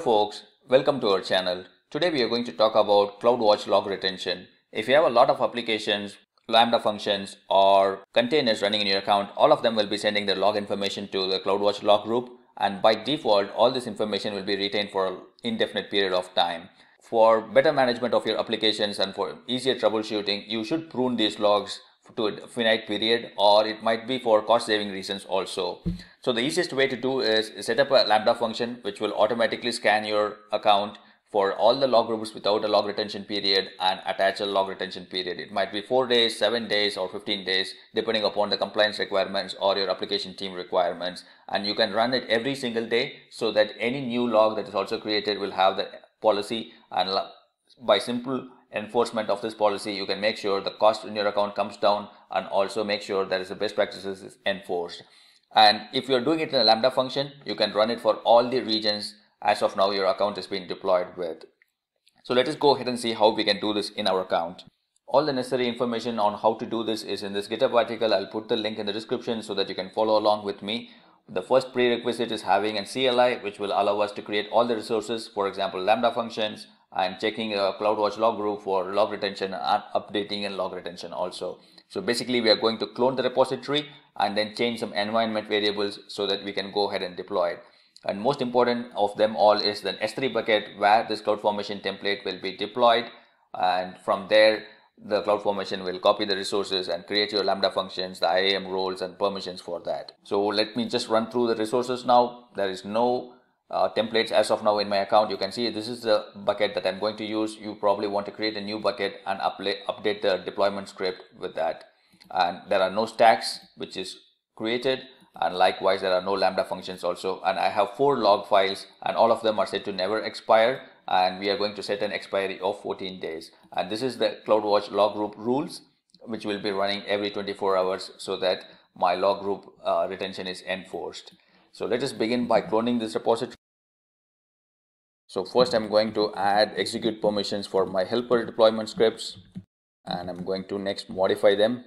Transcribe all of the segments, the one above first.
folks, welcome to our channel. Today we are going to talk about CloudWatch log retention. If you have a lot of applications, Lambda functions or containers running in your account, all of them will be sending their log information to the CloudWatch log group and by default all this information will be retained for an indefinite period of time. For better management of your applications and for easier troubleshooting, you should prune these logs to a finite period or it might be for cost saving reasons also. So the easiest way to do is set up a Lambda function which will automatically scan your account for all the log groups without a log retention period and attach a log retention period. It might be 4 days, 7 days or 15 days depending upon the compliance requirements or your application team requirements. And you can run it every single day so that any new log that is also created will have the policy. And by simple enforcement of this policy you can make sure the cost in your account comes down and also make sure that the best practices is enforced and if you're doing it in a lambda function you can run it for all the regions as of now your account is being deployed with. So let us go ahead and see how we can do this in our account. All the necessary information on how to do this is in this github article. I'll put the link in the description so that you can follow along with me. The first prerequisite is having a CLI which will allow us to create all the resources for example lambda functions and checking a CloudWatch log group for log retention and updating and log retention also. So basically we are going to clone the repository and then change some environment variables so that we can go ahead and deploy it. And most important of them all is the S3 bucket where this CloudFormation template will be deployed and from there the CloudFormation will copy the resources and create your Lambda functions, the IAM roles and permissions for that. So let me just run through the resources now. There is no uh, templates as of now in my account. You can see this is the bucket that I'm going to use. You probably want to create a new bucket and update the deployment script with that. And there are no stacks which is created. And likewise there are no lambda functions also. And I have four log files and all of them are set to never expire. And we are going to set an expiry of 14 days. And this is the CloudWatch log group rules which will be running every 24 hours so that my log group uh, retention is enforced. So let us begin by cloning this repository. So first I'm going to add execute permissions for my helper deployment scripts. And I'm going to next modify them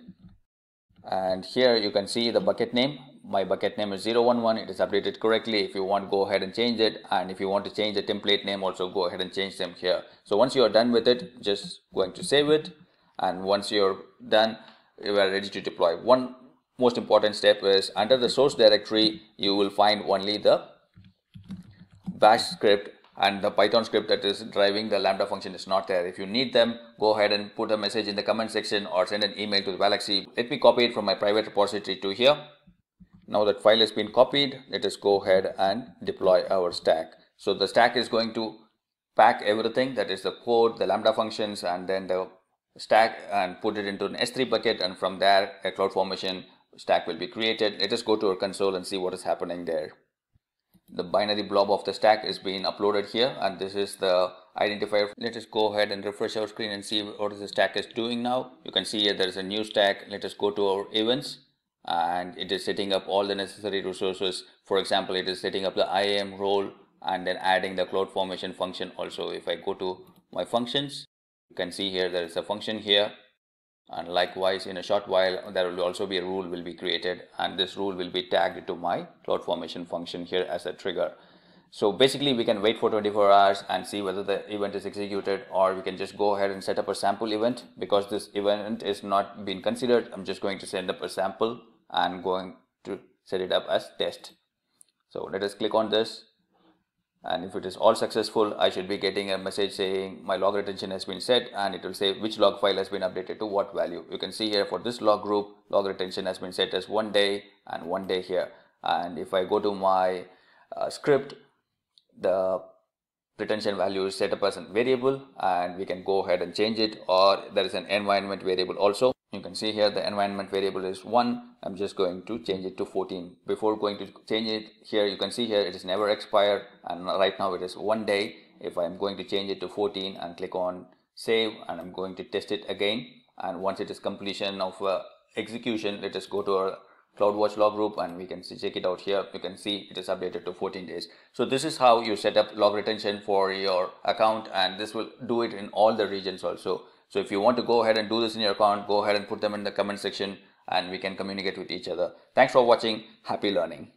and here you can see the bucket name. My bucket name is 011 it is updated correctly. If you want go ahead and change it. And if you want to change the template name also go ahead and change them here. So once you are done with it just going to save it. And once you're done you are ready to deploy. One most important step is under the source directory you will find only the bash script and the python script that is driving the lambda function is not there if you need them go ahead and put a message in the comment section or send an email to the galaxy let me copy it from my private repository to here now that file has been copied, let us go ahead and deploy our stack. So the stack is going to pack everything that is the code, the Lambda functions and then the stack and put it into an S3 bucket and from there a CloudFormation stack will be created. Let us go to our console and see what is happening there. The binary blob of the stack is being uploaded here and this is the identifier. Let us go ahead and refresh our screen and see what the stack is doing now. You can see here there is a new stack. Let us go to our events and it is setting up all the necessary resources. For example, it is setting up the IAM role and then adding the CloudFormation function also. If I go to my functions, you can see here there is a function here and likewise in a short while there will also be a rule will be created and this rule will be tagged to my cloud formation function here as a trigger. So basically we can wait for 24 hours and see whether the event is executed or we can just go ahead and set up a sample event because this event is not being considered. I'm just going to send up a sample and going to set it up as test. So let us click on this and if it is all successful I should be getting a message saying my log retention has been set and it will say which log file has been updated to what value. You can see here for this log group log retention has been set as one day and one day here and if I go to my uh, script the retention value is set up as a variable and we can go ahead and change it or there is an environment variable also you can see here the environment variable is 1 i'm just going to change it to 14 before going to change it here you can see here it is never expired and right now it is one day if i'm going to change it to 14 and click on save and i'm going to test it again and once it is completion of uh, execution let us go to our CloudWatch log group and we can see, check it out here. You can see it is updated to 14 days. So this is how you set up log retention for your account and this will do it in all the regions also. So if you want to go ahead and do this in your account, go ahead and put them in the comment section and we can communicate with each other. Thanks for watching. Happy learning.